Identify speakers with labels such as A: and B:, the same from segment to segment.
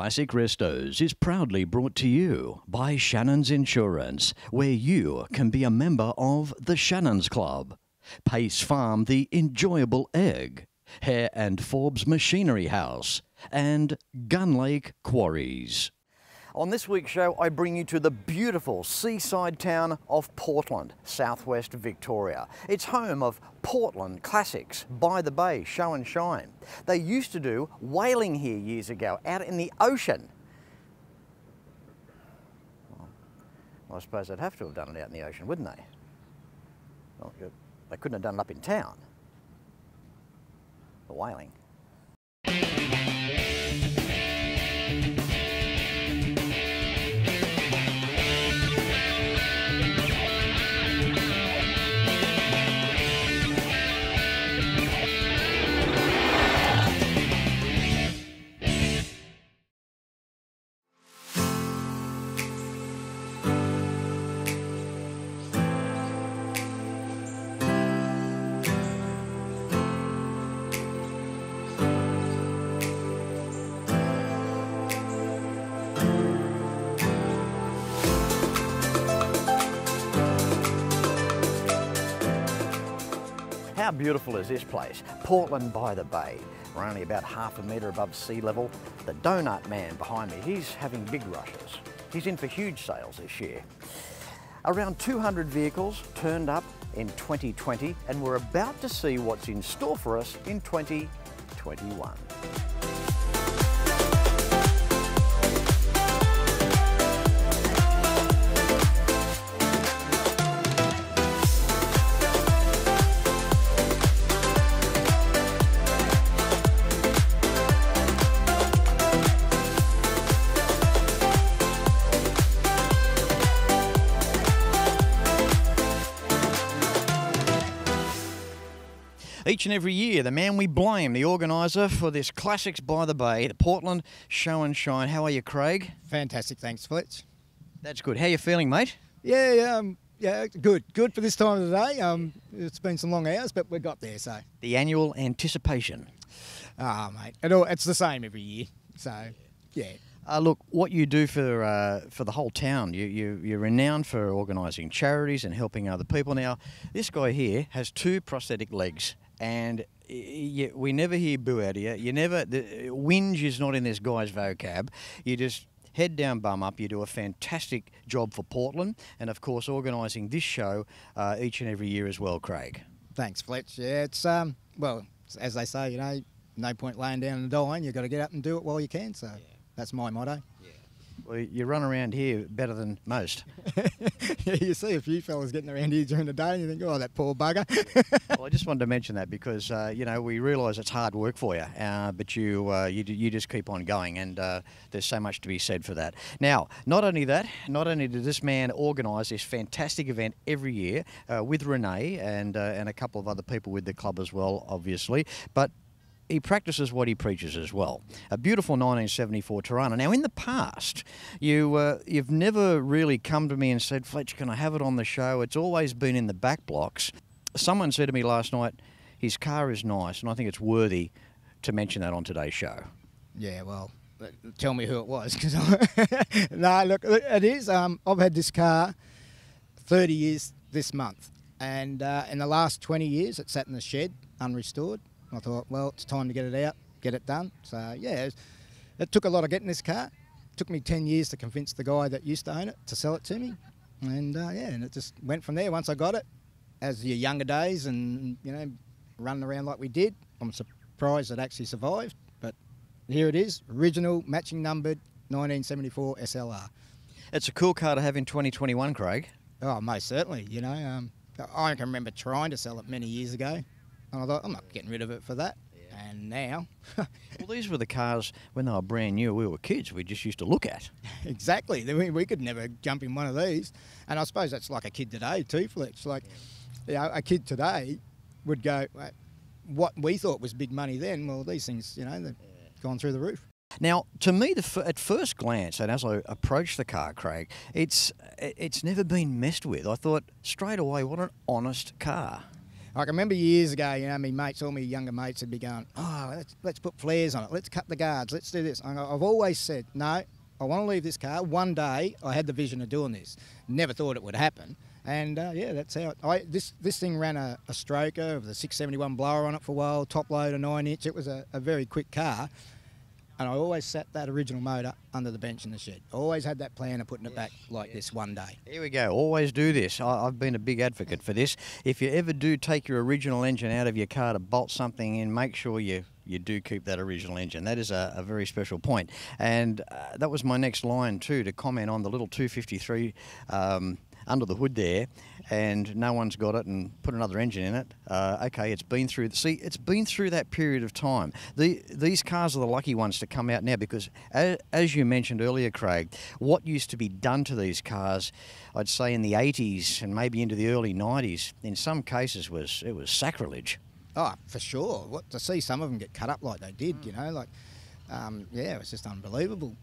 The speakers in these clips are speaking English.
A: Classic Restos is proudly brought to you by Shannon's Insurance, where you can be a member of the Shannon's Club. Pace Farm, the enjoyable egg. Hare and Forbes Machinery House. And Gunlake Quarries.
B: On this week's show, I bring you to the beautiful seaside town of Portland, southwest Victoria. It's home of Portland Classics by the Bay Show and Shine. They used to do whaling here years ago, out in the ocean. Well, I suppose they'd have to have done it out in the ocean, wouldn't they? Well, they couldn't have done it up in town. The whaling. How beautiful is this place? Portland by the Bay. We're only about half a metre above sea level. The Donut Man behind me, he's having big rushes. He's in for huge sales this year. Around 200 vehicles turned up in 2020 and we're about to see what's in store for us in 2021. Each and every year, the man we blame, the organiser for this Classics by the Bay, the Portland Show and Shine. How are you, Craig?
C: Fantastic, thanks, Fletch.
B: That's good. How you feeling, mate?
C: Yeah, yeah, um, yeah, good, good for this time of the day. Um, it's been some long hours, but we got there. So
B: The annual anticipation.
C: ah, mate, it all, it's the same every year. So yeah,
B: Uh, look, what you do for uh, for the whole town, you, you, you're renowned for organising charities and helping other people. Now, this guy here has two prosthetic legs, and y- y- we never hear boo out of you. You never, the, whinge is not in this guy's vocab. You just head down, bum up. You do a fantastic job for Portland, and of course, organising this show uh, each and every year as well, Craig.
C: thanks, Fletch. Yeah, it's um, well, as they say, you know, no point laying down and dying. You've got to get up and do it while you can. So that's my motto.
B: Well, you run around here better than most.
C: yeah, you see a few fellas getting around here during the day, and you think, oh, that poor bugger.
B: well, I just wanted to mention that because uh, you know we realise it's hard work for you, uh, but you uh, you, you just keep on going, and uh, there's so much to be said for that. Now, not only that, not only did this man organise this fantastic event every year uh, with Renee and uh, and a couple of other people with the club as well, obviously, but he practices what he preaches as well. A beautiful 1974 Torana. Now, in the past, you uh, you've never really come to me and said, "Fletch, can I have it on the show?" It's always been in the back blocks. Someone said to me last night, "His car is nice," and I think it's worthy to mention that on today's show.
C: Yeah, well, tell me who it was, because no, look, it is. Um, I've had this car 30 years this month, and uh, in the last 20 years, it sat in the shed unrestored. I thought, well, it's time to get it out, get it done. So yeah, it, it took a lot of getting this car. It took me 10 years to convince the guy that used to own it to sell it to me, and uh, yeah, and it just went from there. Once I got it, as your younger days, and you know, running around like we did, I'm surprised it actually survived. But here it is, original, matching numbered, 1974 SLR.
B: It's a cool car to have in 2021, Craig.
C: Oh, most certainly. You know, um, I can remember trying to sell it many years ago, and I thought I'm not getting rid of it for that. And now,
B: Well, these were the cars when they were brand new. We were kids. We just used to look at.
C: exactly, mean, we could never jump in one of these. And I suppose that's like a kid today too, Fletch. Like, you know, a kid today would go, what we thought was big money then. Well, these things, you know, they've gone through the roof.
B: Now, to me, the, f- at first glance, and as I approached the car, Craig, it's it's never been messed with. I thought straight away, what an honest car.
C: I can remember years ago, you know, my mates, all my younger mates would be going, oh, let's, let's put flares on it. Let's cut the guards. Let's do this. I've always said, no, I want to leave this car. One day, I had the vision of doing this. Never thought it would happen. And uh, yeah, that's how it, I, this this thing ran a, a stroker a 671 blower on it for a while, top load a nine inch. It was a, a very quick car, and I always sat that original motor under the bench in the shed. I always had that plan of putting it back like this one day.
B: Here we go. Always do this. I, I've been a big advocate for this. If you ever do take your original engine out of your car to bolt something in, make sure you you do keep that original engine. That is a, a very special point. And uh, that was my next line too to comment on the little 253 um, under the hood there, and no one's got it and put another engine in it. Uh, okay, it's been through. See, it's been through that period of time. The, these cars are the lucky ones to come out now because, as, as you mentioned earlier, Craig, what used to be done to these cars, I'd say in the 80s and maybe into the early 90s, in some cases was it was sacrilege.
C: Oh, for sure. What to see some of them get cut up like they did, you know, like, um, yeah, it was just unbelievable.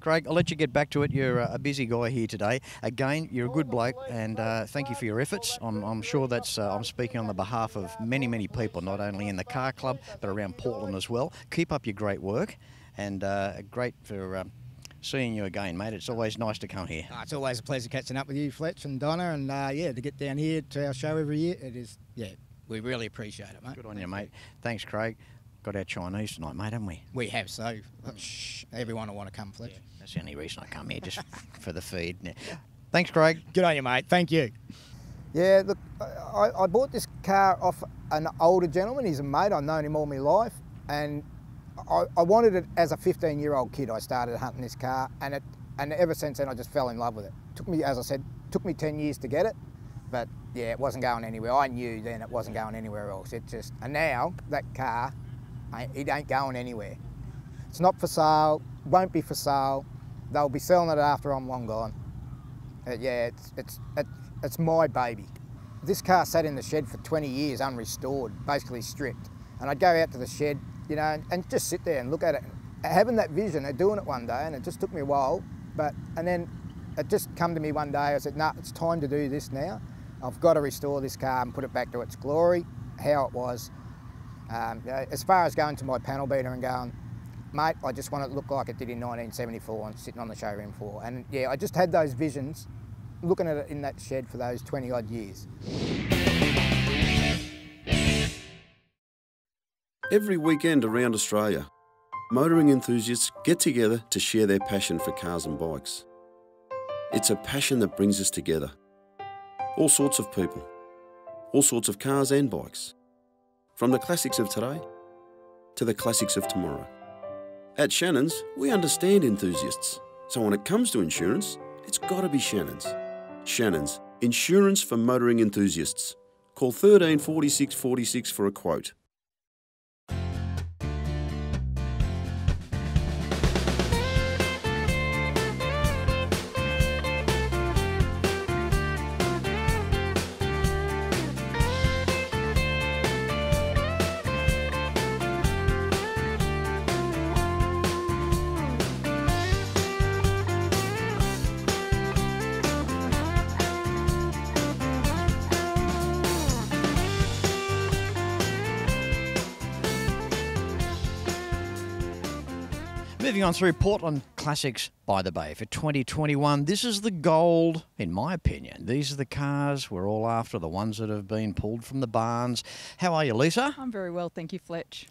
B: Craig, I'll let you get back to it. You're a busy guy here today. Again, you're a good bloke, and uh, thank you for your efforts. I'm, I'm sure that's uh, I'm speaking on the behalf of many, many people, not only in the car club but around Portland as well. Keep up your great work, and uh, great for um, seeing you again, mate. It's always nice to come here.
C: Oh, it's always a pleasure catching up with you, Fletch and Donna, and uh, yeah, to get down here to our show every year, it is, yeah, we really appreciate it, mate.
B: Good on you, mate. Thanks, Craig. Got our Chinese tonight, mate, haven't we?
C: We have so. Shh, everyone will want to come, Fletch.
B: That's the only reason I come here, just for the feed. Yeah. Thanks, Craig.
C: Good on you, mate. Thank you. Yeah, look, I, I bought this car off an older gentleman. He's a mate. I've known him all my life, and I, I wanted it as a 15-year-old kid. I started hunting this car, and it, and ever since then, I just fell in love with it. Took me, as I said, took me 10 years to get it, but yeah, it wasn't going anywhere. I knew then it wasn't going anywhere else. It just, and now that car, It ain't going anywhere. It's not for sale. Won't be for sale. They'll be selling it after I'm long gone. Uh, yeah, it's, it's, it, it's my baby. This car sat in the shed for 20 years unrestored, basically stripped. And I'd go out to the shed, you know, and, and just sit there and look at it. Having that vision of doing it one day, and it just took me a while, but, and then it just come to me one day, I said, nah, it's time to do this now. I've got to restore this car and put it back to its glory, how it was. Um, as far as going to my panel beater and going, mate, I just want it to look like it did in 1974 and sitting on the showroom floor. And yeah, I just had those visions looking at it in that shed for those 20 odd years.
D: Every weekend around Australia, motoring enthusiasts get together to share their passion for cars and bikes. It's a passion that brings us together. All sorts of people, all sorts of cars and bikes, from the classics of today to the classics of tomorrow. At Shannon's, we understand enthusiasts, so when it comes to insurance, it's got to be Shannon's. Shannon's, insurance for motoring enthusiasts. Call 13 46 46 for a quote.
B: On through Portland Classics by the Bay for 2021. This is the gold, in my opinion. These are the cars we're all after, the ones that have been pulled from the barns. How are you, Lisa?
E: I'm very well, thank you, Fletch.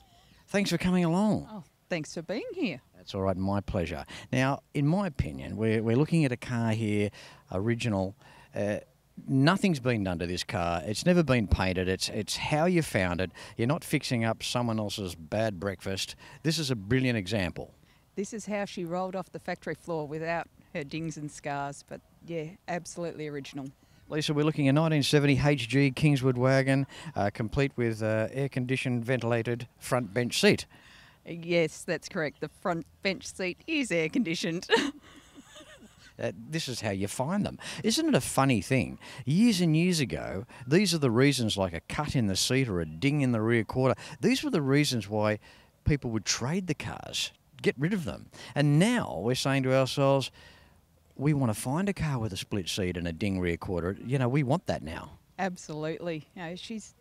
B: Thanks for coming along.
E: Oh, thanks for being here.
B: That's all right, my pleasure. Now, in my opinion, we're, we're looking at a car here, original. Uh, nothing's been done to this car. It's never been painted. It's it's how you found it. You're not fixing up someone else's bad breakfast. This is a brilliant example.
E: This is how she rolled off the factory floor without her dings and scars, but yeah, absolutely original.
B: Lisa, we're looking at 1970 HG Kingswood wagon, uh, complete with uh, air-conditioned, ventilated front bench seat.
E: Yes, that's correct. The front bench seat is air conditioned.
B: Uh, this is how you find them. Isn't it a funny thing? Years and years ago, these are the reasons, like a cut in the seat or a ding in the rear quarter. These were the reasons why people would trade the cars, get rid of them. And now we're saying to ourselves, we want to find a car with a split seat and a ding rear quarter. You know, we want that now.
E: Absolutely. You know, she's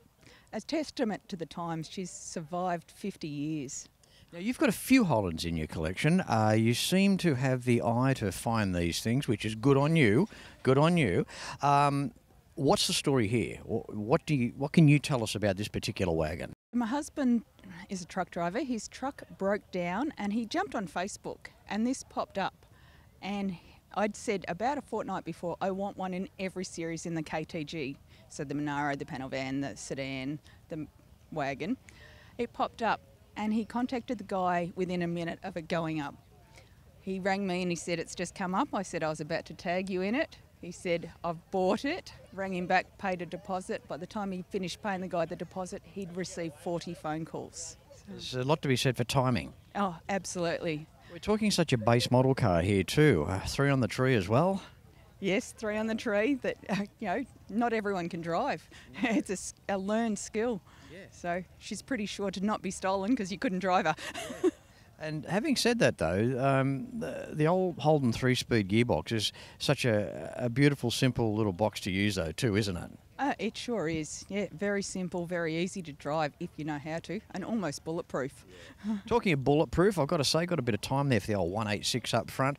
E: a testament to the times. She's survived 50 years.
B: Now, you've got a few Holdens in your collection. Uh, you seem to have the eye to find these things, which is good on you. Good on you. Um, what's the story here? What do you? What can you tell us about this particular wagon?
E: My husband is a truck driver. His truck broke down and he jumped on Facebook and this popped up. And I'd said about a fortnight before, I want one in every series in the KTG. So the Monaro, the panel van, the sedan, the wagon. It popped up and he contacted the guy within a minute of it going up. He rang me and he said, It's just come up. I said, I was about to tag you in it. He said, I've bought it. Rang him back, paid a deposit. By the time he finished paying the guy the deposit, he'd received 40 phone calls.
B: There's a lot to be said for timing.
E: Oh, absolutely.
B: We're talking such a base model car here too. Uh, three on the tree as well.
E: Yes, three on the tree that, uh, you know, not everyone can drive. it's a learned skill. Yeah. So she's pretty sure to not be stolen because you couldn't drive her.
B: And having said that, though, um, the, the old Holden three-speed gearbox is such a, a beautiful, simple little box to use, though, too, isn't it?
E: Uh, it sure is. Yeah, very simple, very easy to drive if you know how to, and almost bulletproof.
B: Talking of bulletproof, I've got to say, got a bit of time there for the old 186 up front.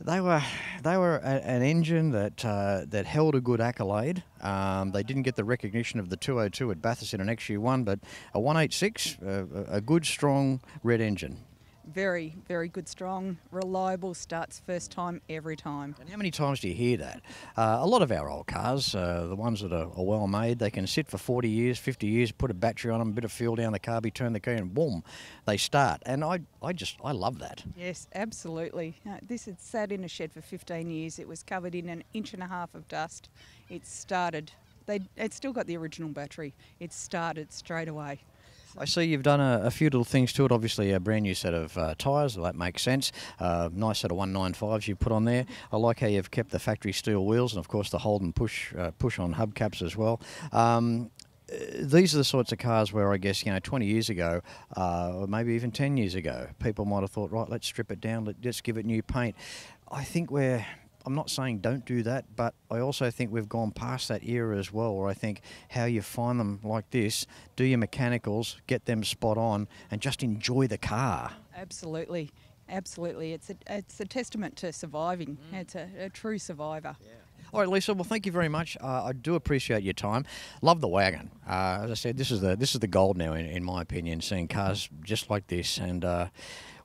B: They were they were a, an engine that uh, that held a good accolade. Um, they didn't get the recognition of the 202 at Bathurst in an XU1, but a 186, uh, a a good, strong red engine.
E: Very, very good, strong, reliable, starts first time every time.
B: And how many times do you hear that? Uh, a lot of our old cars, uh, the ones that are, are well made, they can sit for 40 years, 50 years, put a battery on them, a bit of fuel down the carby, turn the key, and boom, they start. And I, I just, I love that.
E: Yes, absolutely. No, this had sat in a shed for 15 years. It was covered in an inch and a half of dust. It started. They, it's still got the original battery. It started straight away.
B: I see you've done a, a few little things to it. Obviously, a brand new set of uh, tyres, well, that makes sense. Uh, nice set of 195s you put on there. I like how you've kept the factory steel wheels and, of course, the Holden push uh, push on hubcaps as well. Um, uh, these are the sorts of cars where I guess you know 20 years ago, uh, or maybe even 10 years ago, people might have thought, right, let's strip it down, let, let's give it new paint. I think we're I'm not saying don't do that, but I also think we've gone past that era as well, where I think how you find them like this, do your mechanicals, get them spot on, and just enjoy the car.
E: Absolutely, absolutely. It's a, it's a testament to surviving.
B: Mm.
E: It's a, a true survivor.
B: All right, Lisa. Well, thank you very much. Uh, I do appreciate your time. Love the wagon. Uh, as I said, this is the this is the gold now, in, in my opinion. Seeing cars just like this, and uh,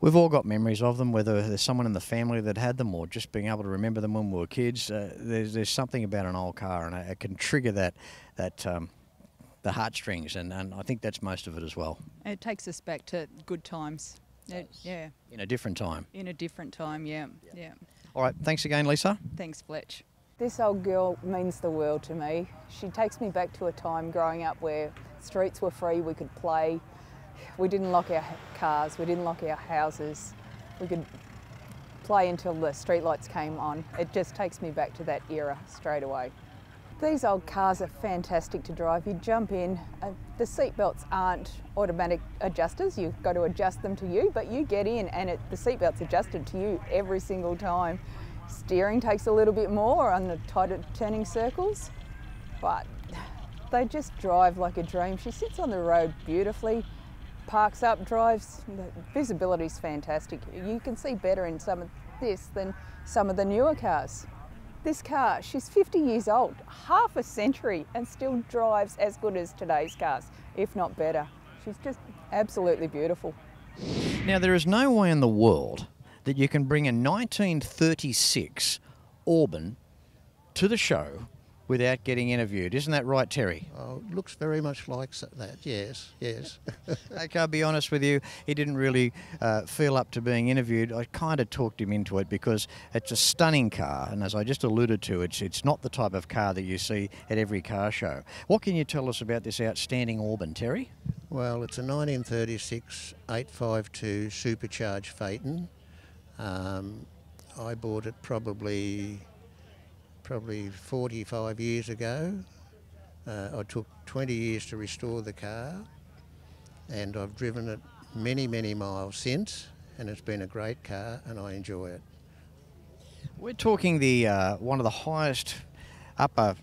B: we've all got memories of them. Whether there's someone in the family that had them, or just being able to remember them when we were kids. Uh, there's there's something about an old car, and it can trigger that that um, the heartstrings, and, and I think that's most of it as well.
E: It takes us back to good times. It- yeah,
B: In a different time.
E: in a different time. Yeah, yeah.
B: All right. Thanks again, Lisa.
E: Thanks, Fletch. This old girl means the world to me. She takes me back to a time growing up where streets were free, we could play, we didn't lock our cars, we didn't lock our houses, we could play until the streetlights came on. It just takes me back to that era straight away. These old cars are fantastic to drive. You jump in, uh, the seat belts aren't automatic adjusters, you've got to adjust them to you, but you get in and it, the seat belt's adjusted to you every single time. Steering takes a little bit more on the tighter turning circles, but they just drive like a dream. She sits on the road beautifully, parks up, drives. The visibility's fantastic. You can see better in some of this than some of the newer cars. This car, she's 50 years old, half a century, and still drives as good as today's cars, if not better. She's just absolutely beautiful.
B: Now, there is no way in the world that you can bring a 1936 Auburn to the show without getting interviewed. Isn't that right, Terry?
F: Oh, looks very much like that. Yes, yes.
B: Okay, I'll be honest with you, he didn't really uh, feel up to being interviewed. I kind of talked him into it because it's a stunning car, and as I just alluded to, it's it's not the type of car that you see at every car show. What can you tell us about this outstanding Auburn, Terry?
F: well, it's a 1936 852 supercharged Phaeton. Um, I bought it probably probably 45 years ago. Uh, I took 20 years to restore the car, and I've driven it many, many miles since, and it's been a great car, and I enjoy it.
B: We're talking the uh, one of the highest upper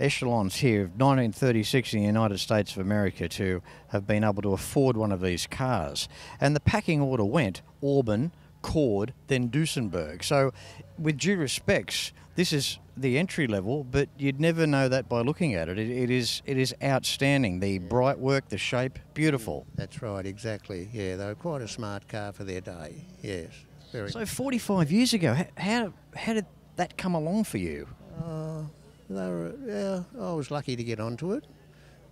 B: echelons here of 1936 in the United States of America to have been able to afford one of these cars. And the packing order went Auburn, Cord, then Duesenberg. So, with due respects, this is the entry level, but you'd never know that by looking at it. It, it is it is outstanding. The bright work, the shape, beautiful.
F: That's right, exactly. Yeah, they were quite a smart car for their day. Yes, very.
B: So 45 years ago, how how did that come along for you?
F: Uh, they were, yeah, I was lucky to get onto it,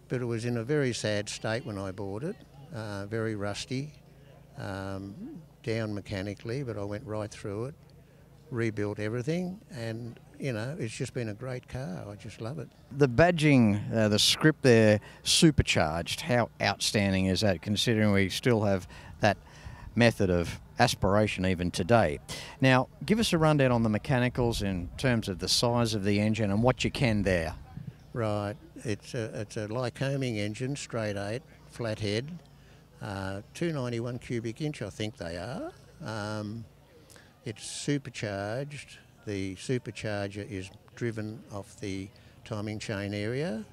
F: but it was in a very sad state when I bought it. Uh, very rusty, um, down mechanically, but I went right through it, rebuilt everything, and you know, it's just been a great car. I just love it.
B: The badging, uh, the script there, supercharged. How outstanding is that? Considering we still have that method of aspiration even today. Now, give us a rundown on the mechanicals in terms of the size of the engine and what you can there.
F: Right, it's a it's a Lycoming engine, straight eight, flathead, uh, 291 cubic inch, I think they are. Um, it's supercharged. The supercharger is driven off the timing chain area,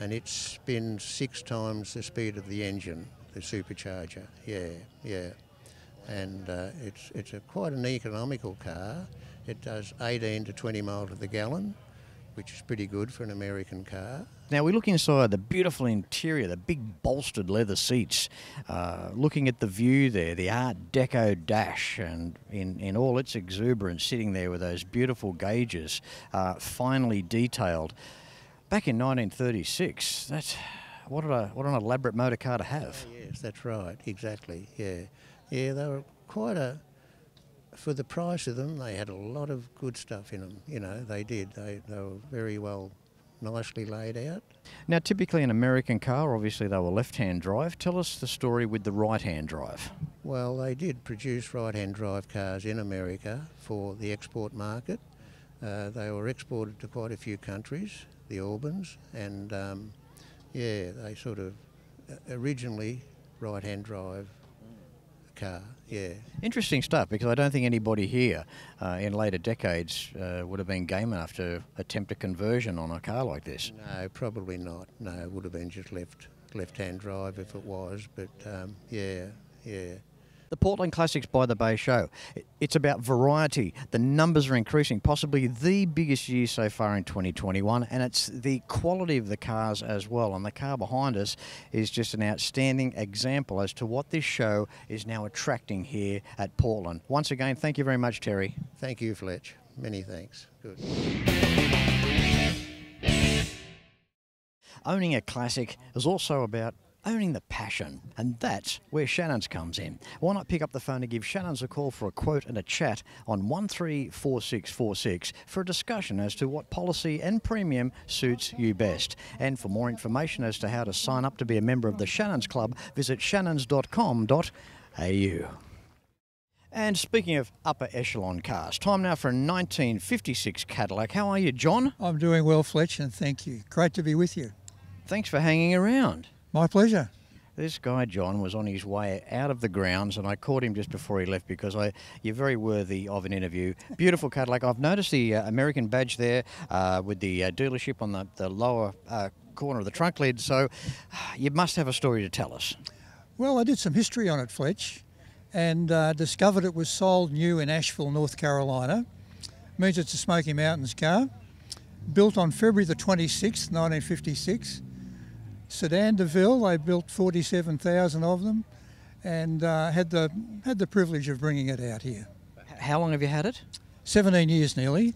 F: and it spins six times the speed of the engine. The supercharger, yeah, yeah, and uh, it's it's a quite an economical car. It does 18 to 20 miles to the gallon, which is pretty good for an American car.
B: Now we look inside the beautiful interior, the big bolstered leather seats. Uh, looking at the view there, the Art Deco dash, and in, in all its exuberance, sitting there with those beautiful gauges, uh, finely detailed. Back in 1936, that's what a what an elaborate motor car to have.
F: Yes, that's right, exactly. Yeah, yeah, they were quite a. For the price of them, they had a lot of good stuff in them. You know, they did. They they were very well, nicely laid out.
B: Now, typically an American car, obviously they were left-hand drive. Tell us the story with the right-hand drive.
F: Well, they did produce right-hand drive cars in America for the export market. Uh, they were exported to quite a few countries, the Albans, and um, yeah, they sort of uh, originally right-hand drive car. Yeah.
B: Interesting stuff because I don't think anybody here uh, in later decades uh, would have been game enough to attempt a conversion on a car like this.
F: No, probably not. No, it would have been just left left-hand drive if it was. But um, yeah, yeah.
B: The Portland Classics by the Bay show. It's about variety. The numbers are increasing, possibly the biggest year so far in 2021, and it's the quality of the cars as well. And the car behind us is just an outstanding example as to what this show is now attracting here at Portland. Once again, thank you very much, Terry.
F: Thank you, Fletch. Many thanks. Good.
B: Owning a classic is also about owning the passion, and that's where Shannon's comes in. Why not pick up the phone and give Shannon's a call for a quote and a chat on 134646 for a discussion as to what policy and premium suits you best. And for more information as to how to sign up to be a member of the Shannon's Club, visit shannons.com.au. And speaking of upper echelon cars, time now for a 1956 Cadillac. How are you, John?
G: I'm doing well, Fletch, and thank you. Great to be with you.
B: Thanks for hanging around.
G: My pleasure.
B: This guy John was on his way out of the grounds, and I caught him just before he left because I you're very worthy of an interview. Beautiful Cadillac. I've noticed the uh, American badge there uh, with the uh, dealership on the the lower uh, corner of the trunk lid. So you must have a story to tell us.
G: Well, I did some history on it, Fletch, and uh, discovered it was sold new in Asheville, North Carolina. Means it's a Smoky Mountains car. Built on February the 26th, 1956. Sedan DeVille, they built 47,000 of them and uh, had, the, had the privilege of bringing it out here.
B: How long have you had it?
G: 17 years nearly.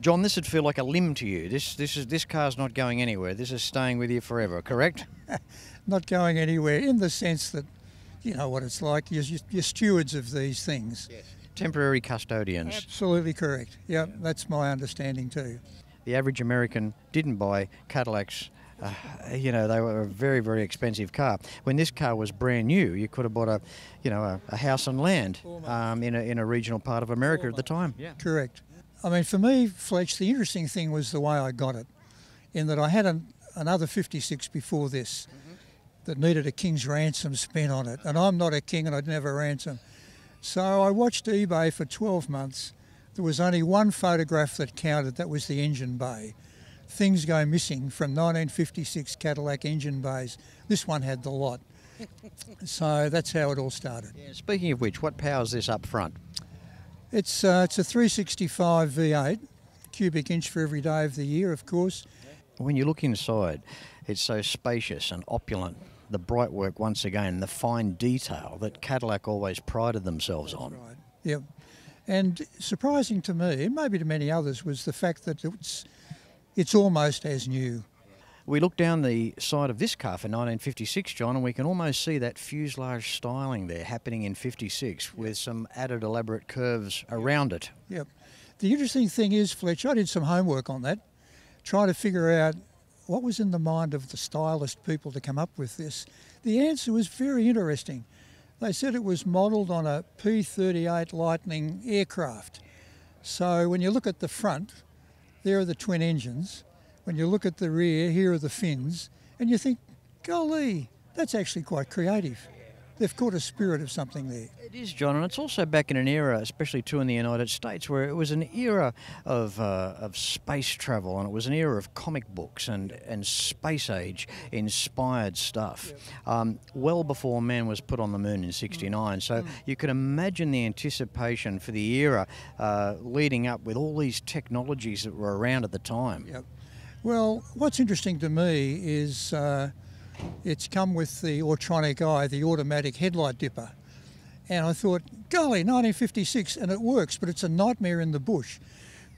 B: John, this would feel like a limb to you. This this is this car's not going anywhere. This is staying with you forever, correct?
G: Not going anywhere in the sense that, you know what it's like, you're, you're stewards of these things.
B: Temporary custodians.
G: Absolutely correct. Yeah, that's my understanding too.
B: the average American didn't buy Cadillacs. Uh, you know, they were a very, very expensive car. When this car was brand new, you could have bought a, you know, a, a house and land um, in, a, in a regional part of America at the time. Yeah.
G: Correct. I mean, for me, Fletch, the interesting thing was the way I got it, in that I had an, another 56 before this that needed a king's ransom spent on it, and I'm not a king and I'd never ransom. So I watched eBay for 12 months. There was only one photograph that counted, that was the engine bay. Things go missing from 1956 Cadillac engine bays. This one had the lot. so that's how it all started.
B: Yeah, speaking of which, what powers this up front?
G: It's, uh, it's a 365 V8, cubic inch for every day of the year, of course.
B: When you look inside, it's so spacious and opulent. The bright work, once again, the fine detail that Cadillac always prided themselves on.
G: Right. Yep. And surprising to me, and maybe to many others, was the fact that it's, it's almost as new.
B: We look down the side of this car for 1956, John, and we can almost see that fuselage styling there happening in 56 with some added elaborate curves around it.
G: Yep. The interesting thing is, Fletch, I did some homework on that, trying to figure out what was in the mind of the stylist people to come up with this. The answer was very interesting. They said it was modelled on a P 38 Lightning aircraft. So when you look at the front, there are the twin engines when you look at the rear, here are the fins, and you think, golly, that's actually quite creative. They've caught a spirit of something there.
B: It is, John, and it's also back in an era, especially too in the United States, where it was an era of, uh, of space travel and it was an era of comic books and, and space age inspired stuff. Um, well before man was put on the moon in 69. So
G: Mm.
B: you can imagine the anticipation for the era uh, leading up with all these technologies that were around at the time.
G: Yep. Well, what's interesting to me is uh, it's come with the Autronic Eye, the automatic headlight dipper. And I thought, golly, 1956, and it works, but it's a nightmare in the bush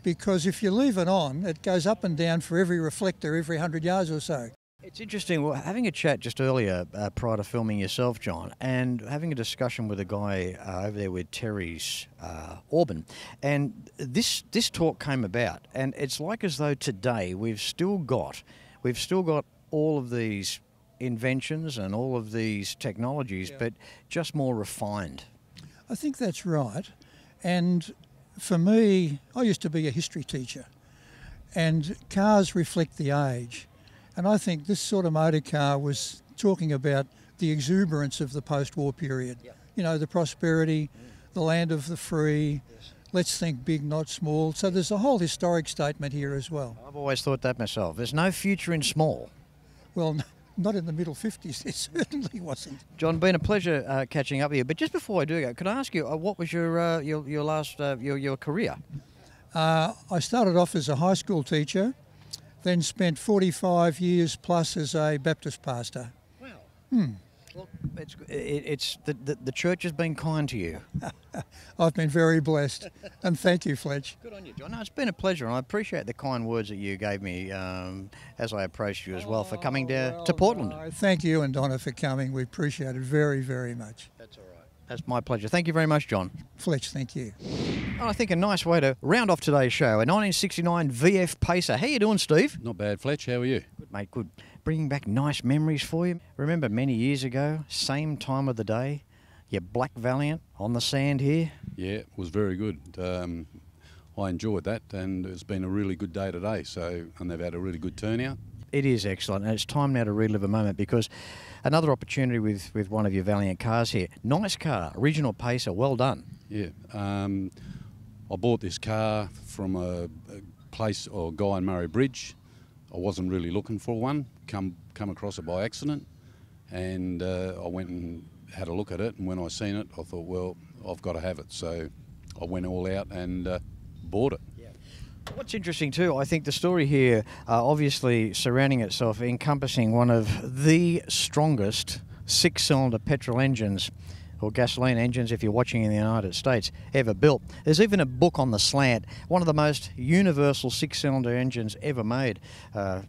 G: because if you leave it on, it goes up and down for every reflector every 100 yards or so.
B: It's interesting. Well, having a chat just earlier uh, prior to filming yourself, John, and having a discussion with a guy uh, over there with Terry's uh, Auburn, and this this talk came about, and it's like as though today we've still got, we've still got all of these inventions and all of these technologies, but just more refined.
G: I think that's right. And for me, I used to be a history teacher, and cars reflect the age. And I think this sort of motor car was talking about the exuberance of the post war period. You know, the prosperity, mm. the land of the free. Let's think big, not small. So there's a whole historic statement here as well.
B: I've always thought that myself. There's no future in small.
G: Well, not in the middle 50s, there certainly wasn't.
B: John, been a pleasure uh, catching up with you. But just before I do go, could I ask you uh, what was your uh, your your last uh, your your career?
G: Uh, I started off as a high school teacher, then spent 45 years plus as a Baptist pastor.
B: Well, it's it, it's the, the the church has been kind to you.
G: I've been very blessed, and thank you, Fletch.
B: Good on you, John. No, it's been a pleasure, and I appreciate the kind words that you gave me um, as I approached you as well for coming to, to Portland.
G: I thank you and Donna for coming. We appreciate it very, very much.
B: That's all right. That's my pleasure. Thank you very much, John.
G: Fletch, thank you.
B: And I think a nice way to round off today's show. A 1969 VF Pacer. How you doing, Steve?
H: Not bad, Fletch. How are you?
B: Good, mate. Good. Bringing back nice memories for you. Remember many years ago, same time of the day, your Black Valiant on the sand here.
H: Yeah, it was very good. Um, I enjoyed that, and it's been a really good day today. So, and they've had a really good turnout.
B: It is excellent, and it's time now to relive a moment because another opportunity with, with one of your Valiant cars here. Nice car, original Pacer, well done.
H: Yeah. Um, I bought this car from a, a place or guy in Murray Bridge. I wasn't really looking for one. Come come across it by accident, and uh, I went and had a look at it. And when I seen it, I thought, well, I've got to have it. So I went all out and uh, bought it.
B: What's interesting too, I think the story here, uh, obviously surrounding itself, encompassing one of the strongest six-cylinder petrol engines or gasoline engines, if you're watching in the United States, ever built. There's even a book on the slant, one of the most universal six-cylinder engines ever made. Uh,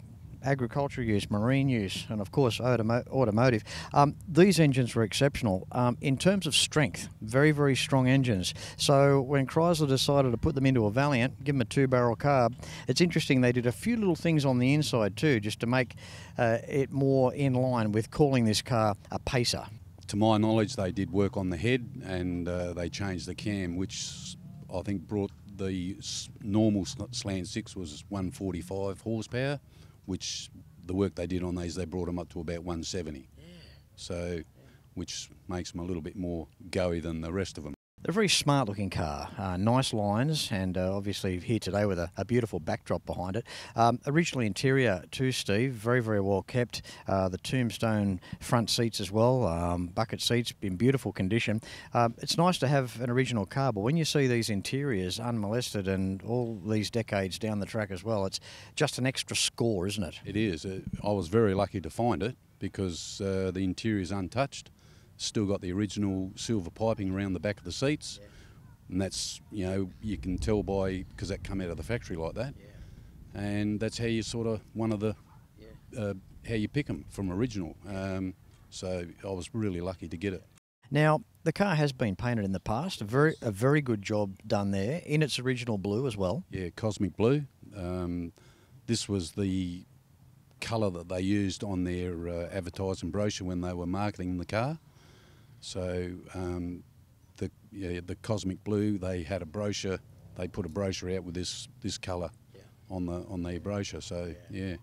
B: agricultural use, marine use, and of course automo- automotive. Um, these engines were exceptional um, in terms of strength. Very, very strong engines. So when Chrysler decided to put them into a Valiant, give them a two-barrel carb, it's interesting they did a few little things on the inside too, just to make uh, it more in line with calling this car a pacer.
H: to my knowledge, they did work on the head and uh, they changed the cam, which I think brought the normal sl- slant six was 145 horsepower, which the work they did on these, they brought them up to about 170. So, which makes them a little bit more goey than the rest of them.
B: A very smart looking car, uh, nice lines, and uh, obviously here today with a, a, beautiful backdrop behind it. Um, originally interior too, Steve, very, very well kept. Uh, the tombstone front seats as well, um, bucket seats in beautiful condition. Um, it's nice to have an original car, but when you see these interiors unmolested and all these decades down the track as well, it's just an extra score, isn't it?
H: It is. Uh, I was very lucky to find it because uh, the interior is untouched still got the original silver piping around the back of the seats. Yeah. And that's, you know, you can tell by, because that come out of the factory like that. Yeah. And that's how you sort of, one of the, yeah. uh, how you pick them from original. Um, so I was really lucky to get it.
B: Now, the car has been painted in the past. A very, a very good job done there in its original blue as well.
H: Yeah, cosmic blue. Um, this was the colour that they used on their uh, advertising brochure when they were marketing the car. So um, the yeah, the cosmic blue, they had a brochure. They put a brochure out with this this colour yeah. on the on the brochure. So yeah. yeah.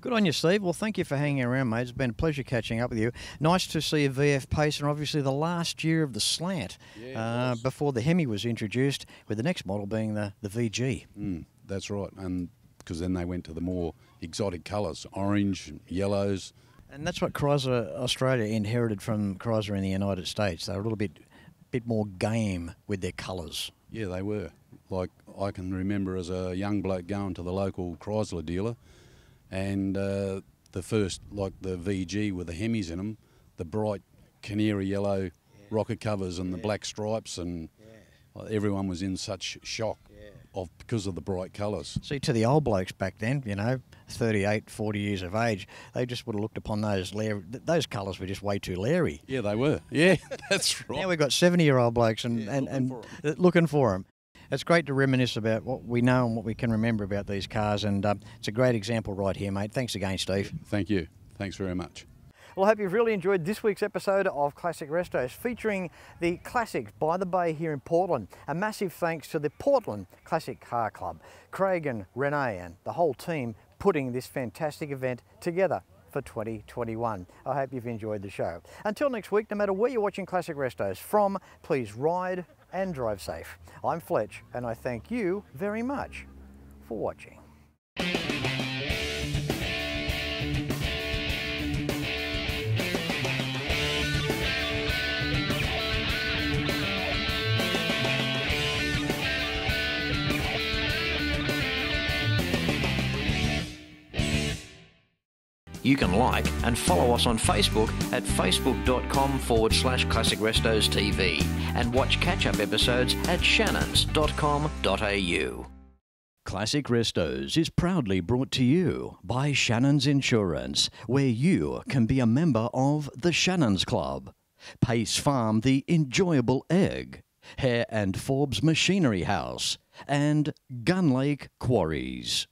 B: Good on you, Steve. Well, thank you for hanging around, mate. It's been a pleasure catching up with you. Nice to see a VF Pacer, obviously the last year of the slant yeah, uh, before the Hemi was introduced, with the next model being the, the VG.
H: Mm, that's right, and because then they went to the more exotic colours, orange, yellows,
B: and that's what Chrysler Australia inherited from Chrysler in the United States. They were a little bit, bit more game with their colours.
H: Yeah, they were. Like I can remember as a young bloke going to the local Chrysler dealer, and uh, the first, like the VG with the Hemis in them, the bright canary yellow yeah. rocker covers and yeah. the black stripes, and yeah. everyone was in such shock of because of the bright colours.
B: See, to the old blokes back then, you know, 38, 40 years of age, they just would have looked upon those leery, those colours were just way too leery.
H: Yeah, they were. Yeah, that's right.
B: now we've got 70 year old blokes and, yeah, and, looking, and for looking for them. It's great to reminisce about what we know and what we can remember about these cars, and uh, it's a great example right here, mate. Thanks again, Steve.
H: Thank you. Thanks very much.
B: Well, I hope you've really enjoyed this week's episode of Classic Restos featuring the Classics by the Bay here in Portland. A massive thanks to the Portland Classic Car Club, Craig and Renee and the whole team putting this fantastic event together for 2021. I hope you've enjoyed the show. Until next week, no matter where you're watching Classic Restos from, please ride and drive safe. I'm Fletch and I thank you very much for watching.
A: You can like and follow us on Facebook at facebook.com forward slash Classic Restos TV and watch catch up episodes at shannons.com.au. Classic Restos is proudly brought to you by Shannons Insurance, where you can be a member of the Shannons Club. Pace Farm, the enjoyable egg. Hare and Forbes Machinery House. And Gunlake Quarries.